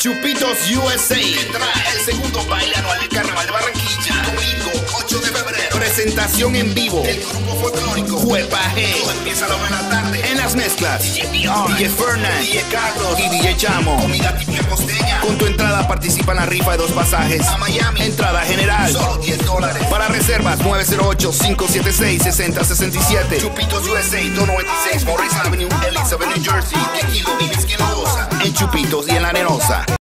Chupitos USA trae el segundo baile anual del Carnaval de Barranquilla. Domingo 8 de febrero. Presentación en vivo del grupo folclórico Juepaje. Todo empieza a la 1 de la tarde. En las mezclas DJ PR, DJ Fernan, DJ Carlos y DJ Chamo. Comida típica costeña. Con tu entrada participa en la rifa de dos pasajes a Miami. Entrada general. Solo 10 dólares. Para reservas 908-576-6067. Chupitos USA 296 Morris Avenue, Elizabeth, New Jersey. Tequilo, Chupitos y en la Arenosa.